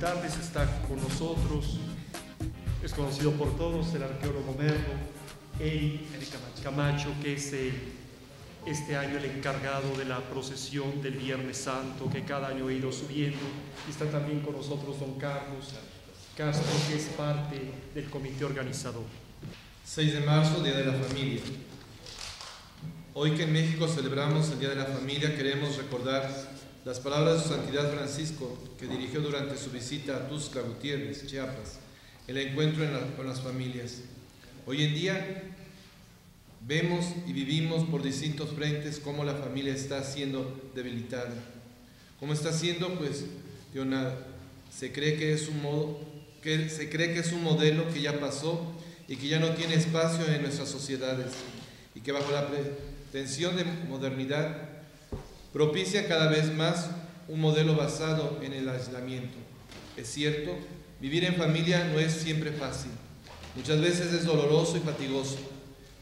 presentarles, está con nosotros, es conocido por todos, el arqueólogo Merlo, Eric Camacho, que es este año el encargado de la procesión del Viernes Santo, que cada año ha ido subiendo. Y está también con nosotros don Carlos Castro, que es parte del comité organizador. 6 de marzo, Día de la Familia. Hoy que en México celebramos el Día de la Familia, queremos recordar las palabras de su Santidad Francisco, que dirigió durante su visita a Tusca Gutiérrez, Chiapas, el encuentro con las familias. Hoy en día vemos y vivimos por distintos frentes cómo la familia está siendo debilitada. ¿Cómo está siendo? Pues, nada. Se cree que es un modo, que se cree que es un modelo que ya pasó y que ya no tiene espacio en nuestras sociedades y que bajo la pretensión de modernidad propicia cada vez más un modelo basado en el aislamiento. Es cierto, vivir en familia no es siempre fácil, muchas veces es doloroso y fatigoso,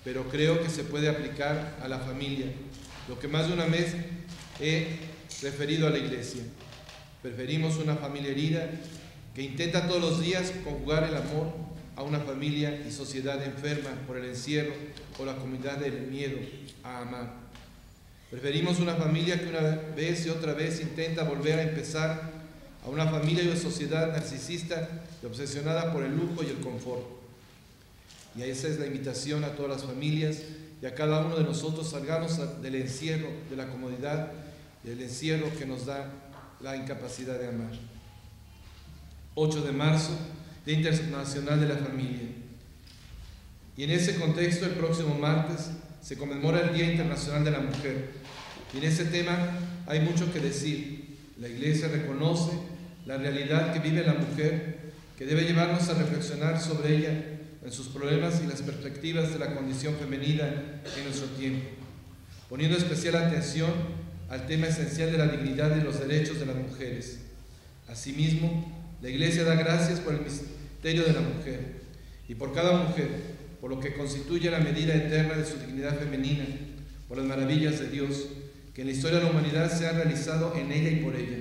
pero creo que se puede aplicar a la familia, lo que más de una vez he referido a la iglesia. Preferimos una familia herida que intenta todos los días conjugar el amor a una familia y sociedad enferma por el encierro o la comunidad del miedo a amar. Preferimos una familia que una vez y otra vez intenta volver a empezar a una familia y una sociedad narcisista y obsesionada por el lujo y el confort. Y esa es la invitación a todas las familias y a cada uno de nosotros salgamos del encierro, de la comodidad, del encierro que nos da la incapacidad de amar. 8 de marzo Día Internacional de la Familia. Y en ese contexto, el próximo martes se conmemora el Día Internacional de la Mujer. Y en ese tema hay mucho que decir. La Iglesia reconoce la realidad que vive la mujer, que debe llevarnos a reflexionar sobre ella, en sus problemas y las perspectivas de la condición femenina en nuestro tiempo, poniendo especial atención al tema esencial de la dignidad y los derechos de las mujeres. Asimismo, la Iglesia da gracias por el misterio de la mujer y por cada mujer, por lo que constituye la medida eterna de su dignidad femenina, por las maravillas de Dios que en la historia de la humanidad se han realizado en ella y por ella,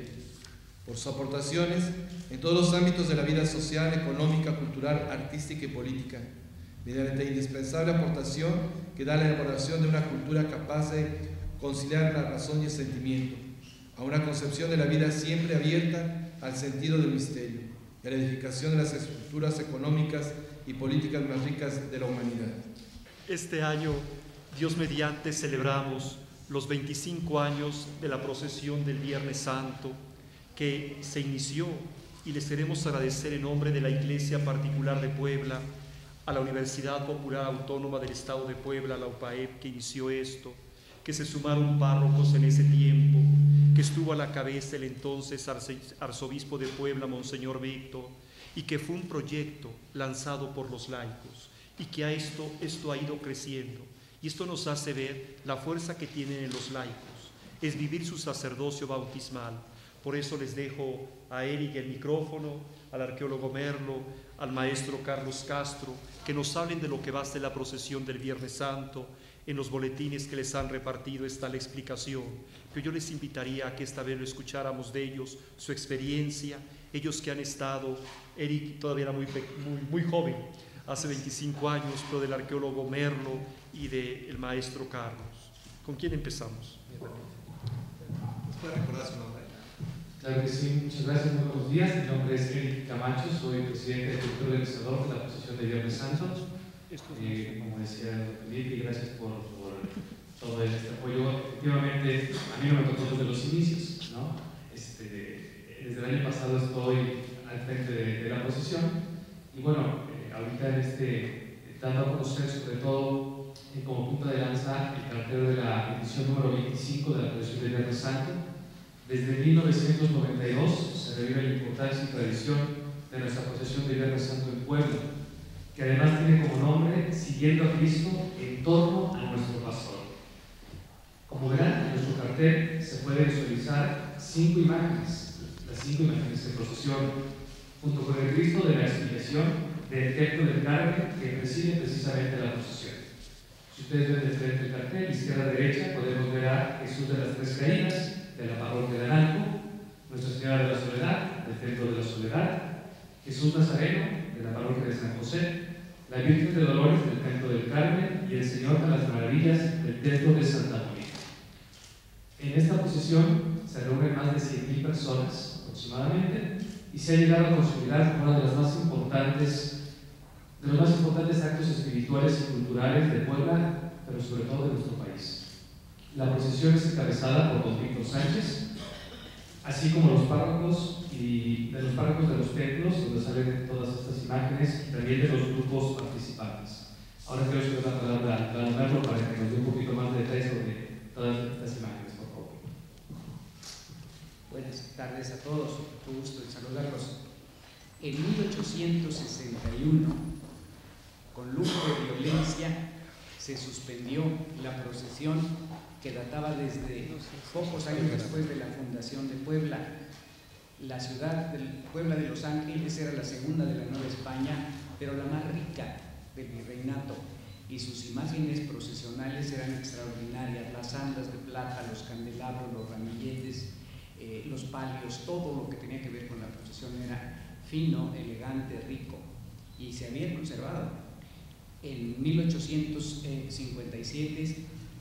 por sus aportaciones en todos los ámbitos de la vida social, económica, cultural, artística y política, mediante indispensable aportación que da la elaboración de una cultura capaz de conciliar la razón y el sentimiento, a una concepción de la vida siempre abierta al sentido del misterio a la edificación de las estructuras económicas y políticas más ricas de la humanidad. Este año, Dios mediante, celebramos los 25 años de la procesión del Viernes Santo que se inició y les queremos agradecer en nombre de la Iglesia Particular de Puebla, a la Universidad Popular Autónoma del Estado de Puebla, la UPAEP, que inició esto, que se sumaron párrocos en ese tiempo, que estuvo a la cabeza el entonces arzobispo de Puebla, Monseñor Víctor, y que fue un proyecto lanzado por los laicos, y que a esto, esto ha ido creciendo. Y esto nos hace ver la fuerza que tienen en los laicos, es vivir su sacerdocio bautismal. Por eso les dejo a Eric el micrófono, al arqueólogo Merlo, al maestro Carlos Castro, que nos hablen de lo que va a ser la procesión del Viernes Santo, en los boletines que les han repartido está la explicación, pero yo les invitaría a que esta vez lo escucháramos de ellos, su experiencia, ellos que han estado, Eric todavía era muy, muy, muy joven, hace 25 años, pero del arqueólogo Merlo y del maestro Carlos. ¿Con quién empezamos? puede recordar su nombre? Claro que sí, muchas gracias, muy buenos días. Mi nombre es Eric Camacho, soy presidente del comité organizador de la posición de Viernes Santo. Eh, como decía Felipe, gracias por, todo este apoyo. Efectivamente, a mí no me tocó desde los inicios, ¿no? Este, desde el año pasado estoy al frente de, la posición y bueno, eh, ahorita en este, dando a conocer sobre todo eh, como punta de lanza el cartero de la edición número 25 de la posición de Viernes Santo. Desde 1992 se revive la importancia y tradición de nuestra procesión de Viernes Santo en Puebla que además tiene como nombre Siguiendo a Cristo en torno a nuestro pastor. Como verán, en nuestro cartel se pueden visualizar cinco imágenes, las cinco imágenes de procesión, junto con el Cristo de la expiación del templo del Carmen que preside precisamente la procesión. Si ustedes ven de frente el cartel, izquierda derecha, podemos ver a Jesús de las Tres Caídas, de la parroquia de Analco, Nuestra Señora de la Soledad, del Templo de la Soledad, Jesús Nazareno de la parroquia de San José, la Virgen de Dolores del Templo del Carmen y el Señor de las Maravillas del Templo de Santa Mónica. En esta procesión se reúnen más de 100.000 personas aproximadamente y se ha llegado a considerar una de las más importantes de los más importantes actos espirituales y culturales de Puebla, pero sobre todo de nuestro país. La procesión es encabezada por don Víctor Sánchez, así como los párrocos y de los párrocos de los templos, donde salen todas estas imágenes, y también de los grupos participantes. Ahora quiero que la palabra a Leonardo para que nos dé un poquito más de detalles sobre todas estas imágenes. Buenas tardes a todos, un gusto de saludarlos. En 1861, con lujo de violencia, se suspendió la procesión que databa desde pocos años después de la fundación de Puebla. La ciudad de Puebla de Los Ángeles era la segunda de la Nueva España, pero la más rica del virreinato, y sus imágenes procesionales eran extraordinarias, las andas de plata, los candelabros, los ramilletes, eh, los palios, todo lo que tenía que ver con la procesión era fino, elegante, rico, y se había conservado. En 1857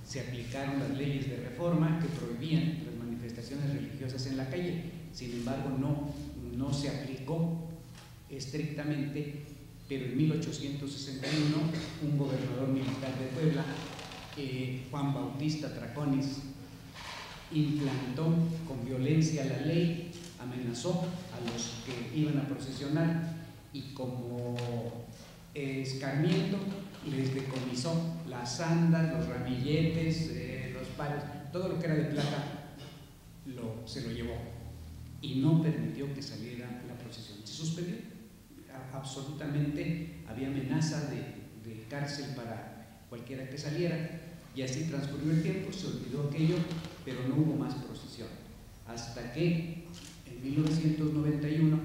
se aplicaron las leyes de reforma que prohibían las manifestaciones religiosas en la calle. Sin embargo, no, no se aplicó estrictamente, pero en 1861 un gobernador militar de Puebla, eh, Juan Bautista Traconis, implantó con violencia la ley, amenazó a los que iban a procesionar y como escarmiento les decomisó las andas, los ramilletes, eh, los palos, todo lo que era de plata se lo llevó y no permitió que saliera la procesión. Se suspendió absolutamente, había amenaza de cárcel para cualquiera que saliera y así transcurrió el tiempo, se olvidó aquello, pero no hubo más procesión. Hasta que en 1991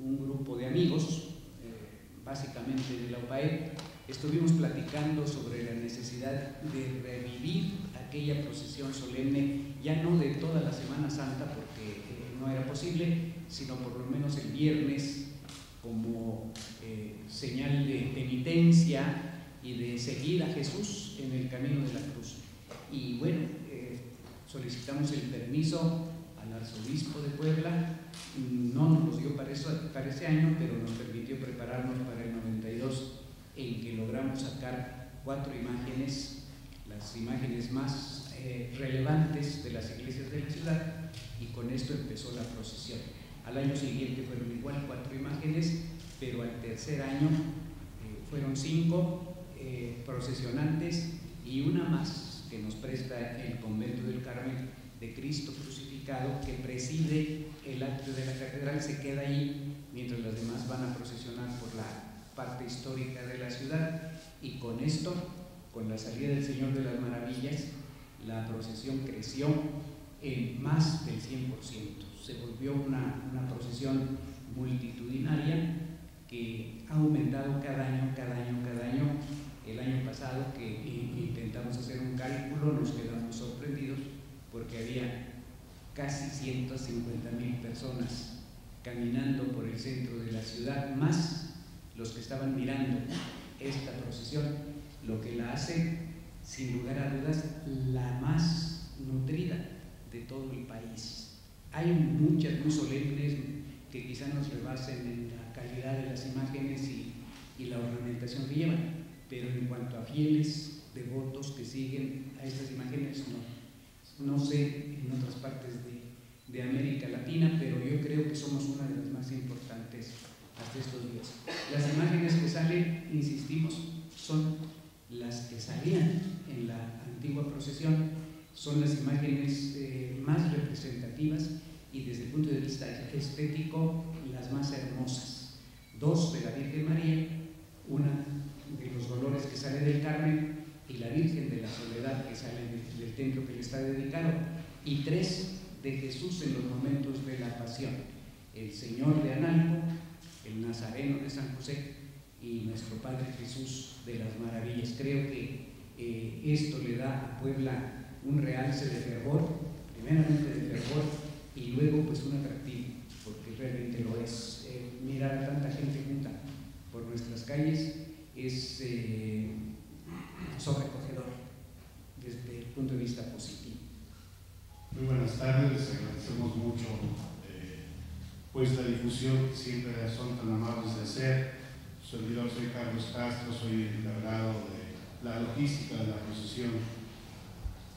un grupo de amigos, eh, básicamente de la UPAE, estuvimos platicando sobre la necesidad de revivir aquella procesión solemne, ya no de toda la Semana Santa, porque eh, no era posible, sino por lo menos el viernes como eh, señal de penitencia y de seguir a Jesús en el camino de la cruz. Y bueno, eh, solicitamos el permiso al arzobispo de Puebla, no nos lo dio para, eso, para ese año, pero nos permitió prepararnos para el 92 en que logramos sacar cuatro imágenes, las imágenes más eh, relevantes de las iglesias de la ciudad, y con esto empezó la procesión. Al año siguiente fueron igual cuatro imágenes, pero al tercer año eh, fueron cinco eh, procesionantes y una más que nos presta el convento del Carmen de Cristo crucificado que preside el acto de la catedral, se queda ahí mientras las demás van a procesionar por la parte histórica de la ciudad y con esto, con la salida del Señor de las Maravillas, la procesión creció en más del 100%. Se volvió una, una procesión multitudinaria que ha aumentado cada año, cada año, cada año. El año pasado que intentamos hacer un cálculo nos quedamos sorprendidos porque había casi 150 mil personas caminando por el centro de la ciudad, más los que estaban mirando esta procesión, lo que la hace, sin lugar a dudas, la más nutrida de todo el país. Hay muchas muy solemnes que quizá nos rebasen en la calidad de las imágenes y, la ornamentación que llevan, pero en cuanto a fieles devotos que siguen a estas imágenes, no, no sé en otras partes de, de América Latina, pero yo creo que somos una de las más importantes hasta estos días. Las imágenes que salen, insistimos, son las que salían en la antigua procesión, son las imágenes eh, más representativas y desde el punto de vista estético las más hermosas. Dos de la Virgen María, una de los dolores que sale del Carmen y la Virgen de la Soledad que sale del, templo que le está dedicado, y tres de Jesús en los momentos de la pasión, el Señor de Analco, el Nazareno de San José y nuestro Padre Jesús de las Maravillas. Creo que eh, esto le da a Puebla un realce de fervor, primeramente de fervor y luego pues un atractivo. porque realmente lo es. Eh, mirar a tanta gente junta por nuestras calles es eh, sobrecogedor desde el punto de vista positivo. Muy buenas tardes, agradecemos mucho eh, pues la difusión que siempre son tan amables de hacer. Servidor soy Carlos Castro, soy el encargado de la logística de la procesión.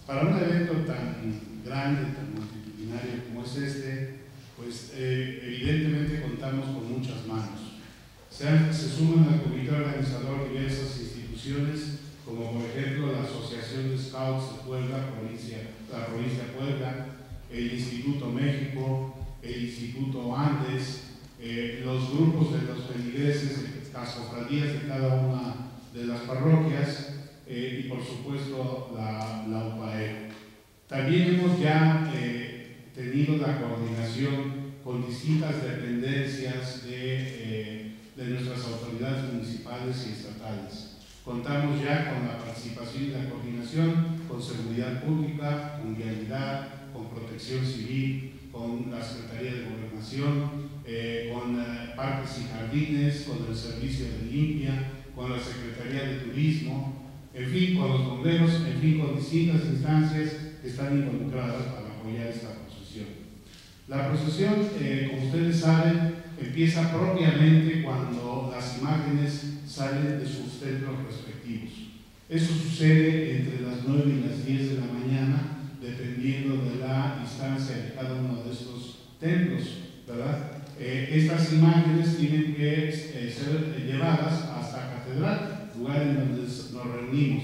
Para un evento tan grande, tan multitudinario como es este, pues eh, evidentemente contamos con muchas manos. Se, suman al comité organizador diversas instituciones, como por ejemplo la Asociación de Scouts de Puebla, provincia, la provincia de Puebla, el Instituto México, el Instituto Andes, eh, los grupos de los feligreses, las cofradías de cada una de las parroquias eh, y por supuesto la, la UPAE. También hemos ya eh, tenido la coordinación con distintas dependencias de, de nuestras autoridades municipales y estatales. Contamos ya con la participación y la coordinación con seguridad pública, con vialidad, con protección civil, con la Secretaría de Gobernación, eh, con eh, parques y jardines, con el Servicio de Limpia, con la Secretaría de Turismo, en fin, con los bomberos, en fin, con distintas instancias que están involucradas para apoyar esta procesión. La procesión, eh, como ustedes saben, empieza propiamente cuando las imágenes salen de sus templos respectivos. Eso sucede entre las 9 y las 10 de la mañana, dependiendo de la distancia de cada uno de estos templos, ¿verdad? Eh, estas imágenes tienen que eh, ser llevadas hasta catedral, lugar en donde nos reunimos.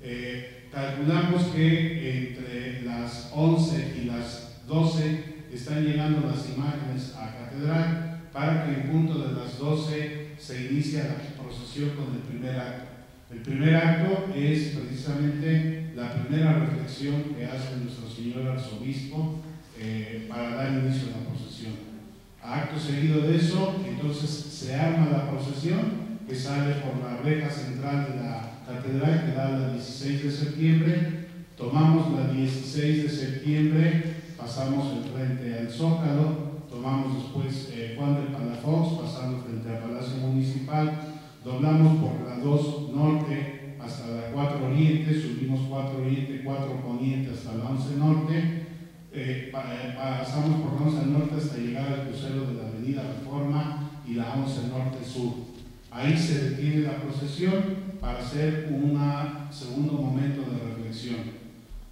Eh, calculamos que entre las 11 y las 12 están llegando las imágenes a catedral para que en punto de las 12 se inicie la procesión con el primer acto. El primer acto es precisamente la primera reflexión que hace nuestro señor arzobispo eh, para dar inicio a la procesión. Acto seguido de eso, entonces se arma la procesión que sale por la reja central de la catedral que da la 16 de septiembre. Tomamos la 16 de septiembre, pasamos el frente al Zócalo, tomamos después eh, Juan de Palafox, pasando frente al Palacio Municipal, doblamos por la 2 Norte hasta la 4 Oriente, subimos 4 Oriente, 4 Poniente hasta la 11 Norte, eh, pasamos por la 11 Norte hasta llegar al crucero de la Avenida Reforma y la 11 Norte Sur. Ahí se detiene la procesión para hacer un segundo momento de reflexión.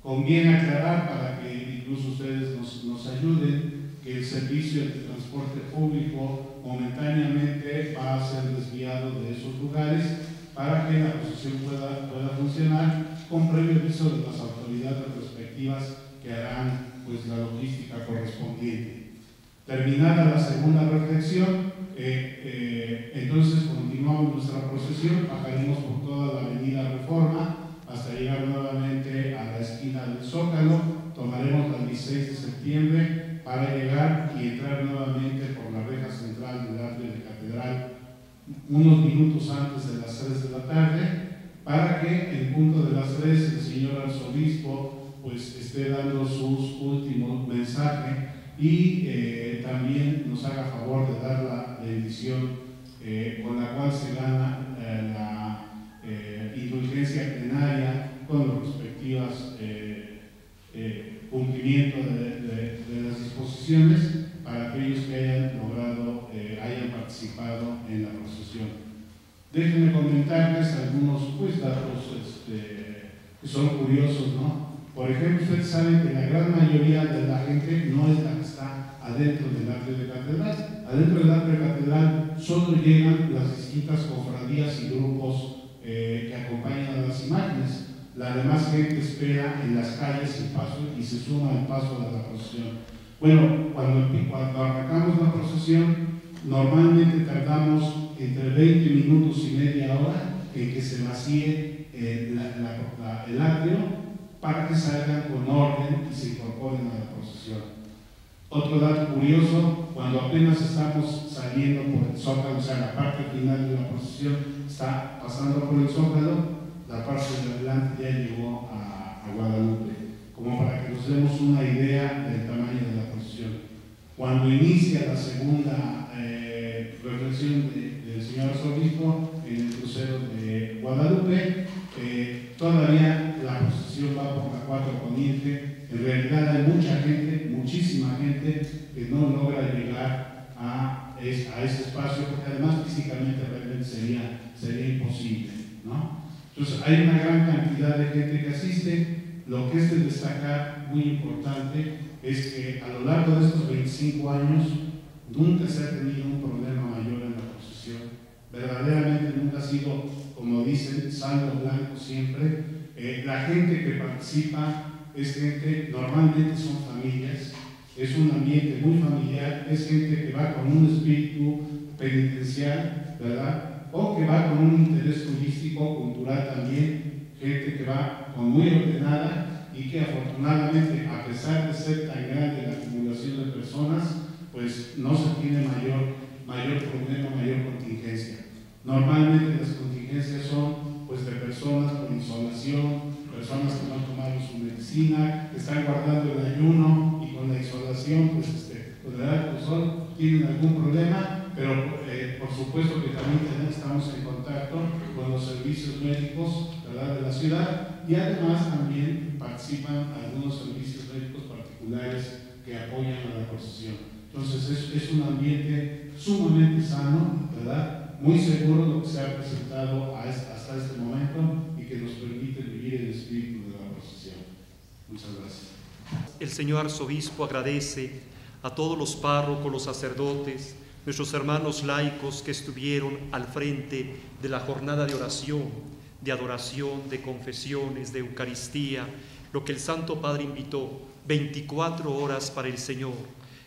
Conviene aclarar para que incluso ustedes nos ayuden el servicio de transporte público momentáneamente va a ser desviado de esos lugares para que la procesión pueda, pueda funcionar con previo aviso de las autoridades respectivas que harán pues, la logística correspondiente. Terminada la segunda reflexión, eh, eh, entonces continuamos nuestra procesión, bajaremos por toda la avenida Reforma hasta llegar nuevamente a la esquina del Zócalo, tomaremos la 16 de septiembre para llegar y entrar nuevamente por la reja central del atrio de Catedral unos minutos antes de las 3 de la tarde, para que en punto de las 3 el señor arzobispo pues esté dando sus últimos mensajes y eh, también nos haga favor de dar la bendición eh, con la cual se gana para aquellos que hayan logrado, hayan participado en la procesión. Déjenme comentarles algunos pues, datos este, que son curiosos, ¿no? Por ejemplo, ustedes saben que la gran mayoría de la gente no es la que está adentro del atrio de catedral. Adentro del atrio de catedral solo llegan las distintas cofradías y grupos eh, que acompañan a las imágenes. La demás gente espera en las calles el paso y se suma al paso de la procesión. Bueno, cuando, cuando arrancamos la procesión, normalmente tardamos entre 20 minutos y media hora en que se vacíe eh, el atrio para que salgan con orden y se incorporen a la procesión. Otro dato curioso, cuando apenas estamos saliendo por el zócalo, o sea, la parte final de la procesión está pasando por el zócalo, la parte de adelante ya llegó a, Guadalupe, como para que nos demos una idea del tamaño la. Cuando inicia la segunda eh, reflexión del señor arzobispo en el crucero de Guadalupe, eh, todavía la procesión va por la cuatro poniente. En realidad hay mucha gente, muchísima gente que no logra llegar a, a ese espacio porque además físicamente realmente sería, sería imposible. ¿no? Entonces hay una gran cantidad de gente que asiste. Lo que es de destacar, muy importante, es que a lo largo de estos 25 años nunca se ha tenido un problema mayor en la procesión. Verdaderamente nunca ha sido, como dicen, salvo blanco siempre. Eh, la gente que participa es gente, normalmente son familias, es un ambiente muy familiar, es gente que va con un espíritu penitencial, ¿verdad? O que va con un interés turístico, cultural también, gente que va con muy ordenada y que afortunadamente, a pesar de ser tan grande la acumulación de personas, pues no se tiene mayor, mayor problema, mayor contingencia. Normalmente las contingencias son pues de personas con insolación, personas que no tomado su medicina, que están guardando el ayuno y con la isolación, pues, este, pues la edad del sol tienen algún problema, pero eh, por supuesto que también estamos en contacto con los servicios médicos ¿verdad? de la ciudad y además también participan algunos servicios médicos particulares que apoyan a la procesión. Entonces es, es un ambiente sumamente sano, ¿verdad? Muy seguro lo que se ha presentado hasta este momento y que nos permite vivir el espíritu de la procesión. Muchas gracias. El señor arzobispo agradece a todos los párrocos, los sacerdotes, nuestros hermanos laicos que estuvieron al frente de la jornada de oración, de adoración, de confesiones, de Eucaristía, lo que el Santo Padre invitó, 24 horas para el Señor.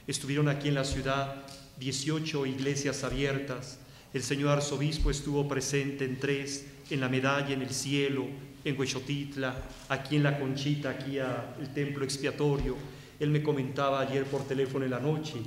Estuvieron aquí en la ciudad 18 iglesias abiertas. El señor arzobispo estuvo presente en tres, en la medalla en el cielo, en Huechotitla, aquí en la Conchita, aquí el templo expiatorio. Él me comentaba ayer por teléfono en la noche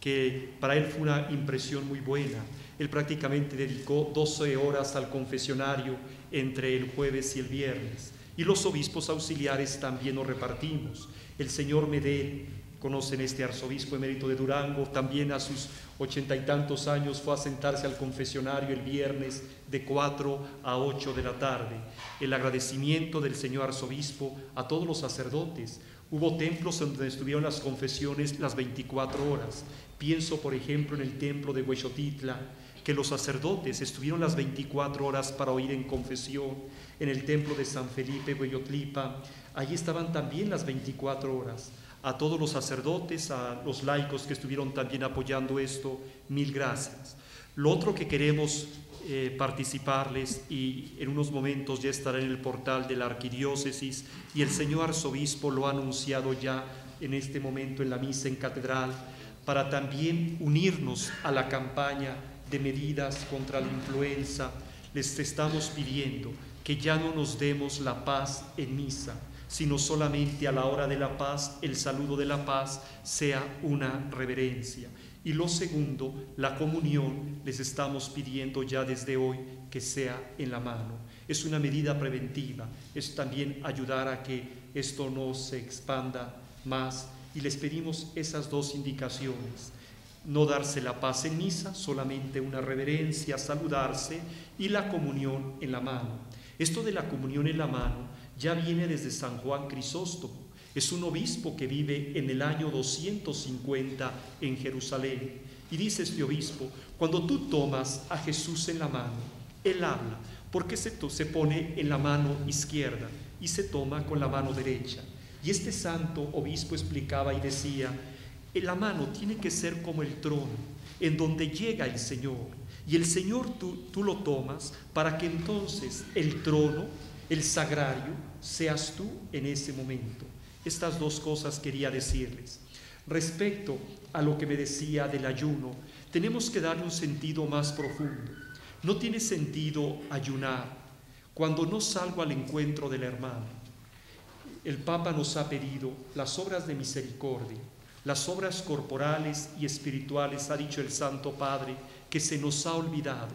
que para él fue una impresión muy buena. Él prácticamente dedicó 12 horas al confesionario entre el jueves y el viernes. Y los obispos auxiliares también nos repartimos. El señor Medel, conocen este arzobispo emérito de Durango, también a sus ochenta y tantos años fue a sentarse al confesionario el viernes de 4 a 8 de la tarde. El agradecimiento del señor arzobispo a todos los sacerdotes. Hubo templos donde estuvieron las confesiones las 24 horas. Pienso, por ejemplo, en el templo de Huechotitla, que los sacerdotes estuvieron las 24 horas para oír en confesión. En el templo de San Felipe, Hueyotlipa, allí estaban también las 24 horas a todos los sacerdotes, a los laicos que estuvieron también apoyando esto, mil gracias. Lo otro que queremos eh, participarles y en unos momentos ya estará en el portal de la arquidiócesis y el señor arzobispo lo ha anunciado ya en este momento en la misa en catedral para también unirnos a la campaña de medidas contra la influenza. Les estamos pidiendo que ya no nos demos la paz en misa, sino solamente a la hora de la paz, el saludo de la paz sea una reverencia. Y lo segundo, la comunión, les estamos pidiendo ya desde hoy que sea en la mano. Es una medida preventiva, es también ayudar a que esto no se expanda más y les pedimos esas dos indicaciones. No darse la paz en misa, solamente una reverencia, saludarse y la comunión en la mano. Esto de la comunión en la mano ya viene desde San Juan Crisóstomo. Es un obispo que vive en el año 250 en Jerusalén. Y dice este obispo, cuando tú tomas a Jesús en la mano, Él habla, porque se, se pone en la mano izquierda y se toma con la mano derecha. Y este santo obispo explicaba y decía, la mano tiene que ser como el trono, en donde llega el Señor. Y el Señor tú, tú lo tomas para que entonces el trono el sagrario, seas tú en ese momento. Estas dos cosas quería decirles. Respecto a lo que me decía del ayuno, tenemos que darle un sentido más profundo. No tiene sentido ayunar cuando no salgo al encuentro del hermano. El Papa nos ha pedido las obras de misericordia, las obras corporales y espirituales, ha dicho el Santo Padre, que se nos ha olvidado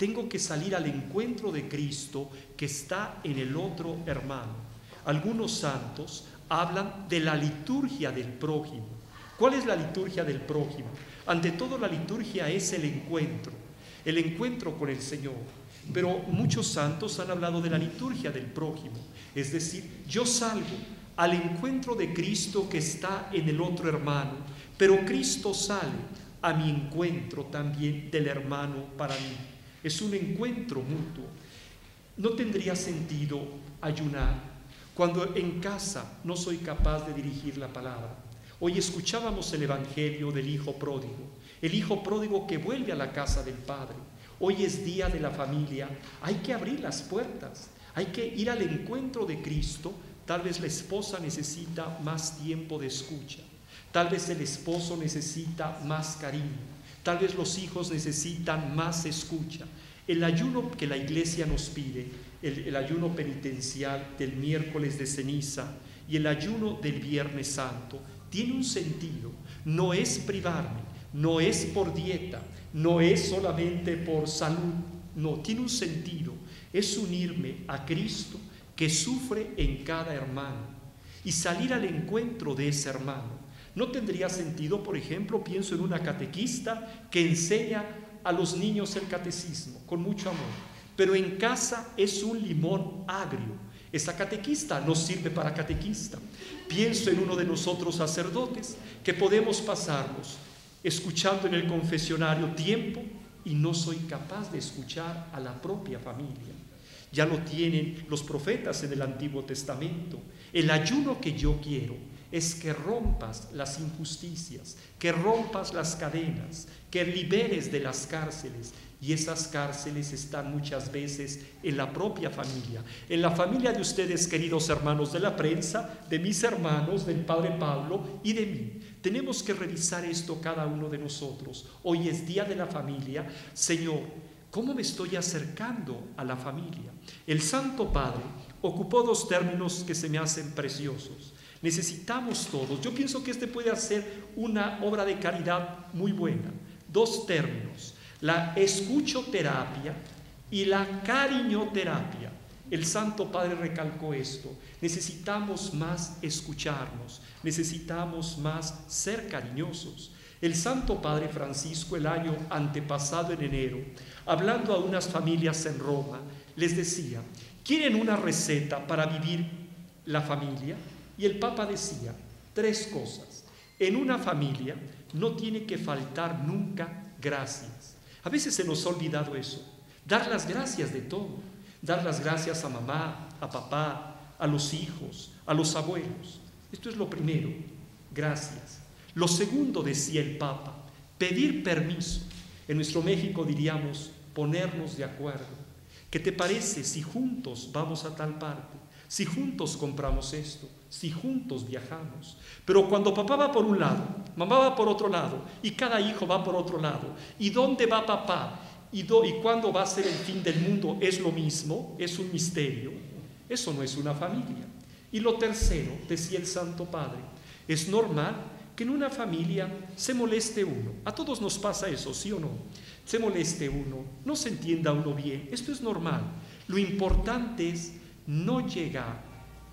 tengo que salir al encuentro de Cristo que está en el otro hermano. Algunos santos hablan de la liturgia del prójimo. ¿Cuál es la liturgia del prójimo? Ante todo la liturgia es el encuentro, el encuentro con el Señor. Pero muchos santos han hablado de la liturgia del prójimo, es decir, yo salgo al encuentro de Cristo que está en el otro hermano, pero Cristo sale a mi encuentro también del hermano para mí. Es un encuentro mutuo. No tendría sentido ayunar cuando en casa no soy capaz de dirigir la palabra. Hoy escuchábamos el Evangelio del Hijo Pródigo, el Hijo Pródigo que vuelve a la casa del Padre. Hoy es día de la familia, hay que abrir las puertas, hay que ir al encuentro de Cristo. Tal vez la esposa necesita más tiempo de escucha, tal vez el esposo necesita más cariño, tal vez los hijos necesitan más escucha. El ayuno que la iglesia nos pide, el, ayuno penitencial del miércoles de ceniza y el ayuno del viernes santo, tiene un sentido. No es privarme, no es por dieta, no es solamente por salud, no, tiene un sentido. Es unirme a Cristo que sufre en cada hermano y salir al encuentro de ese hermano. No tendría sentido, por ejemplo, pienso en una catequista que enseña a los niños el catecismo con mucho amor, pero en casa es un limón agrio. Esa catequista no sirve para catequista. Pienso en uno de nosotros sacerdotes que podemos pasarnos escuchando en el confesionario tiempo y no soy capaz de escuchar a la propia familia. Ya lo tienen los profetas en el Antiguo Testamento. El ayuno que yo quiero es que rompas las injusticias, que rompas las cadenas, que liberes de las cárceles. Y esas cárceles están muchas veces en la propia familia, en la familia de ustedes, queridos hermanos de la prensa, de mis hermanos, del Padre Pablo y de mí. Tenemos que revisar esto cada uno de nosotros. Hoy es Día de la Familia. Señor, ¿cómo me estoy acercando a la familia? El Santo Padre ocupó dos términos que se me hacen preciosos. Necesitamos todos. Yo pienso que este puede hacer una obra de caridad muy buena. Dos términos, la escuchoterapia y la cariñoterapia. El Santo Padre recalcó esto. Necesitamos más escucharnos, necesitamos más ser cariñosos. El Santo Padre Francisco el año antepasado en enero, hablando a unas familias en Roma, les decía, ¿quieren una receta para vivir la familia? Y el Papa decía tres cosas. En una familia no tiene que faltar nunca gracias. A veces se nos ha olvidado eso. Dar las gracias de todo. Dar las gracias a mamá, a papá, a los hijos, a los abuelos. Esto es lo primero. Gracias. Lo segundo, decía el Papa, pedir permiso. En nuestro México diríamos ponernos de acuerdo. ¿Qué te parece si juntos vamos a tal parte? Si juntos compramos esto, si juntos viajamos. Pero cuando papá va por un lado, mamá va por otro lado, y cada hijo va por otro lado, ¿y dónde va papá? ¿Y, y cuándo va a ser el fin del mundo? Es lo mismo, es un misterio. Eso no es una familia. Y lo tercero, decía el Santo Padre, es normal que en una familia se moleste uno. A todos nos pasa eso, ¿sí o no? Se moleste uno, no se entienda uno bien. Esto es normal. Lo importante es no llegar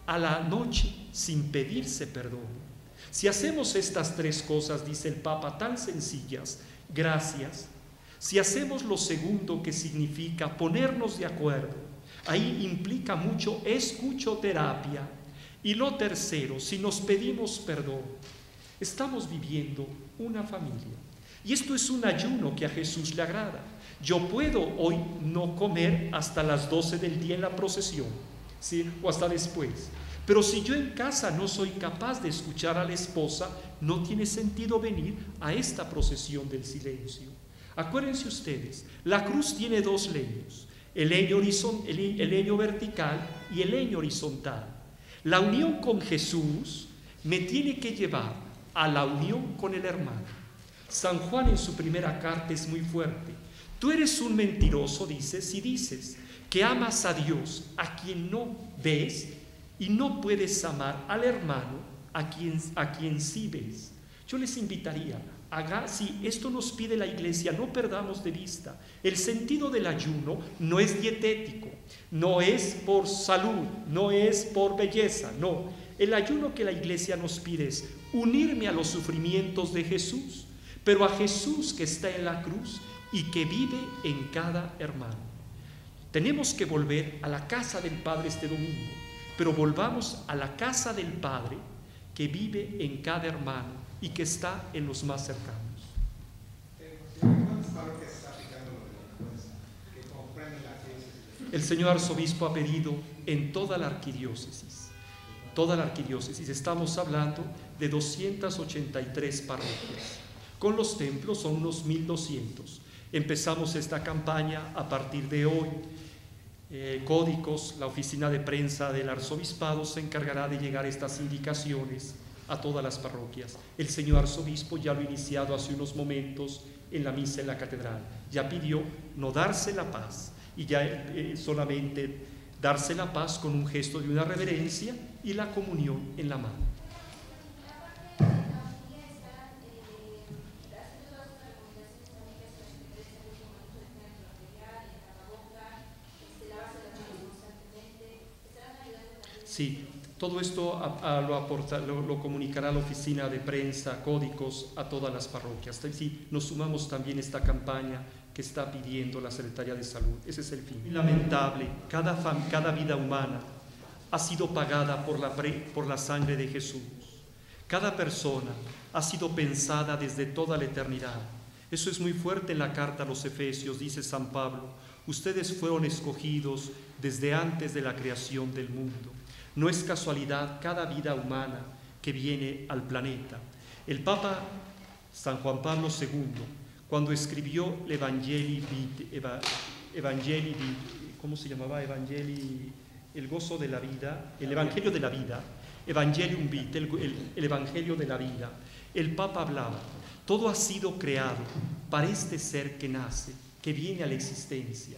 a la noche sin pedirse perdón. Si hacemos estas tres cosas, dice el Papa, tan sencillas, gracias. Si hacemos lo segundo, que significa ponernos de acuerdo, ahí implica mucho escuchoterapia. Y lo tercero, si nos pedimos perdón, estamos viviendo una familia. Y esto es un ayuno que a Jesús le agrada. Yo puedo hoy no comer hasta las 12 del día en la procesión, ¿sí? o hasta después. Pero si yo en casa no soy capaz de escuchar a la esposa, no tiene sentido venir a esta procesión del silencio. Acuérdense ustedes, la cruz tiene dos leños, el leño, el, el leño vertical y el leño horizontal. La unión con Jesús me tiene que llevar a la unión con el hermano. San Juan en su primera carta es muy fuerte. Tú eres un mentiroso, dices, si dices que amas a Dios, a quien no ves, y no puedes amar al hermano a quien, a quien sí ves. Yo les invitaría, haga, si esto nos pide la iglesia, no perdamos de vista. El sentido del ayuno no es dietético, no es por salud, no es por belleza, no. el ayuno que la iglesia nos pide es unirme a los sufrimientos de Jesús, pero a Jesús que está en la cruz y que vive en cada hermano. Tenemos que volver a la casa del Padre este domingo, pero volvamos a la casa del Padre que vive en cada hermano y que está en los más cercanos. El señor arzobispo ha pedido en toda la arquidiócesis, toda la arquidiócesis, estamos hablando de 283 parroquias. Con los templos son unos 1200. Empezamos esta campaña a partir de hoy. Eh, códicos, la oficina de prensa del arzobispado se encargará de llegar estas indicaciones a todas las parroquias. El señor arzobispo ya lo ha iniciado hace unos momentos en la misa en la catedral. Ya pidió no darse la paz y ya eh, solamente darse la paz con un gesto de una reverencia y la comunión en la mano. Sí, todo esto lo, comunicará la oficina de prensa, códigos a todas las parroquias. Sí, nos sumamos también a esta campaña que está pidiendo la Secretaría de Salud. Ese es el fin. Lamentable, cada, vida humana ha sido pagada por la, por la sangre de Jesús. Cada persona ha sido pensada desde toda la eternidad. Eso es muy fuerte en la carta a los Efesios, dice San Pablo. Ustedes fueron escogidos desde antes de la creación del mundo no es casualidad cada vida humana que viene al planeta. El Papa San Juan Pablo II, cuando escribió el Evangelii, Evangelii ¿cómo se llamaba? Evangelii, el gozo de la vida, el Evangelio de la vida, Evangelium Vitae, el, el Evangelio de la vida, el Papa hablaba, todo ha sido creado para este ser que nace, que viene a la existencia.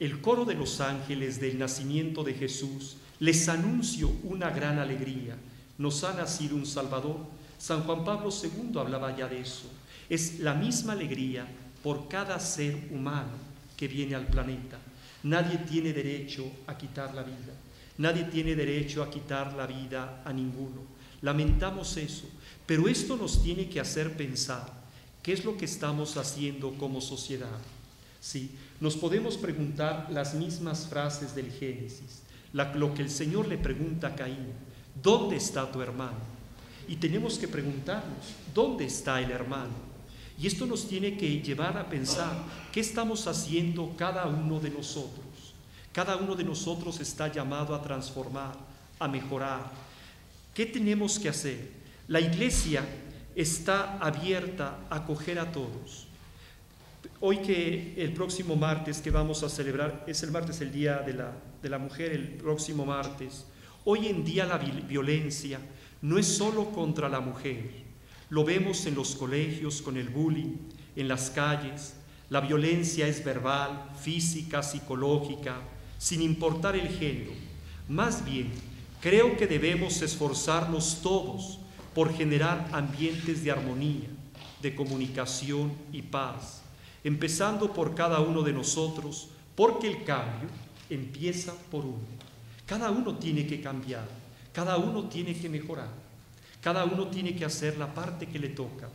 El coro de los ángeles del nacimiento de Jesús les anuncio una gran alegría. Nos ha nacido un Salvador. San Juan Pablo II hablaba ya de eso. Es la misma alegría por cada ser humano que viene al planeta. Nadie tiene derecho a quitar la vida. Nadie tiene derecho a quitar la vida a ninguno. Lamentamos eso, pero esto nos tiene que hacer pensar qué es lo que estamos haciendo como sociedad. Sí, nos podemos preguntar las mismas frases del Génesis lo que el Señor le pregunta a Caín, ¿dónde está tu hermano? Y tenemos que preguntarnos, ¿dónde está el hermano? Y esto nos tiene que llevar a pensar, ¿qué estamos haciendo cada uno de nosotros? Cada uno de nosotros está llamado a transformar, a mejorar. ¿Qué tenemos que hacer? La iglesia está abierta a acoger a todos. Hoy que el próximo martes que vamos a celebrar, es el martes el día de la de la mujer el próximo martes. Hoy en día la violencia no es solo contra la mujer. Lo vemos en los colegios con el bullying, en las calles. La violencia es verbal, física, psicológica, sin importar el género. Más bien, creo que debemos esforzarnos todos por generar ambientes de armonía, de comunicación y paz, empezando por cada uno de nosotros, porque el cambio empieza por uno. Cada uno tiene que cambiar, cada uno tiene que mejorar, cada uno tiene que hacer la parte que le toca,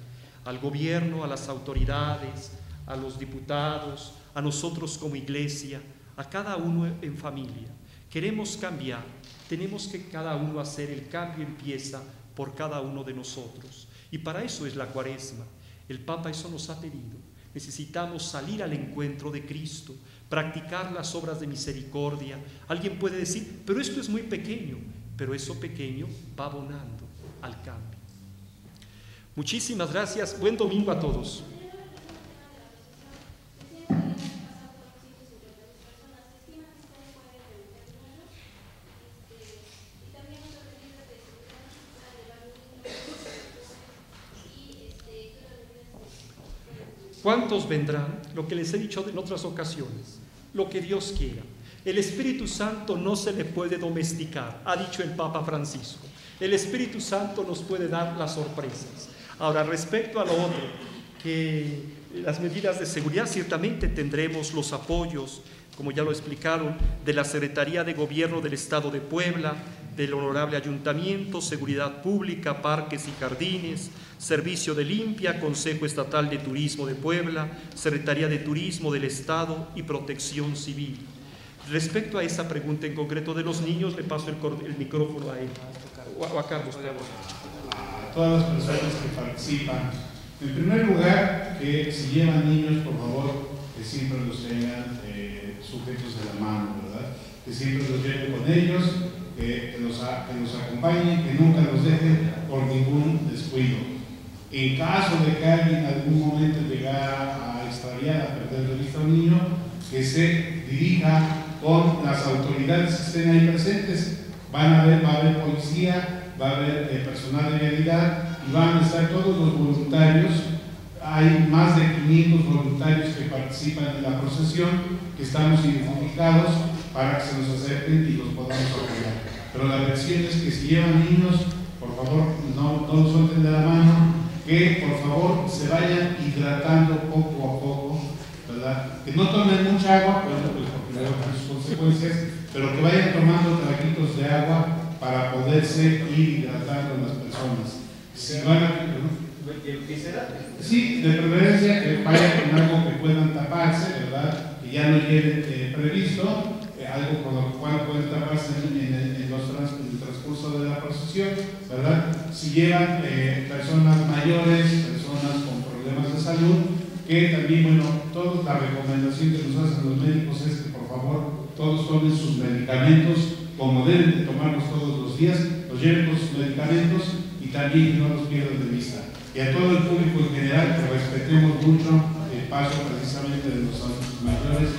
al gobierno, a las autoridades, a los diputados, a nosotros como iglesia, a cada uno en familia. Queremos cambiar, tenemos que cada uno hacer el cambio empieza por cada uno de nosotros. Y para eso es la cuaresma. El Papa eso nos ha pedido. Necesitamos salir al encuentro de Cristo, practicar las obras de misericordia. Alguien puede decir, pero esto es muy pequeño, pero eso pequeño va abonando al cambio. Muchísimas gracias, buen domingo a todos. ¿Cuántos vendrán? Lo que les he dicho en otras ocasiones lo que Dios quiera. El Espíritu Santo no se le puede domesticar, ha dicho el Papa Francisco. El Espíritu Santo nos puede dar las sorpresas. Ahora, respecto a lo otro, que las medidas de seguridad ciertamente tendremos los apoyos, como ya lo explicaron, de la Secretaría de Gobierno del Estado de Puebla, del honorable ayuntamiento, seguridad pública, parques y jardines, servicio de limpia, Consejo Estatal de Turismo de Puebla, Secretaría de Turismo del Estado y Protección Civil. Respecto a esa pregunta en concreto de los niños, le paso el, el micrófono a él, o a, Carlos. A todas las personas que participan. En primer lugar, que si llevan niños, por favor, que siempre los tengan eh, sujetos de la mano, ¿verdad? Que siempre los lleven con ellos, que, los, que los acompañen, que nunca los dejen por ningún descuido. En caso de que alguien en algún momento llegara a extraviar, a perder de vista a un niño, que se dirija con las autoridades que estén ahí presentes. Van a ver, va a haber policía, va a haber eh, personal de vialidad y van a estar todos los voluntarios. Hay más de 500 voluntarios que participan en la procesión, que estamos identificados para que se nos acerquen y los podamos apoyar. Pero la versión es que si llevan niños, por favor, no, no los suelten de la mano, que por favor se vayan hidratando poco a poco, ¿verdad? Que no tomen mucha agua, pues, porque sus consecuencias, pero que vayan tomando traguitos de agua para poderse ir hidratando las personas. Si van a, Sí, de preferencia que vayan con algo que puedan taparse, ¿verdad? Que ya no lleven eh, previsto, eh, algo con lo cual taparse en, en, los el transcurso de la procesión, ¿verdad? Si llevan eh, personas mayores, personas con problemas de salud, que también, bueno, toda la recomendación que nos hacen los médicos es que por favor todos tomen sus medicamentos como deben de tomarlos todos los días, los lleven con sus medicamentos y también no los pierdan de vista. Y a todo el público en general que respetemos mucho el paso precisamente de los mayores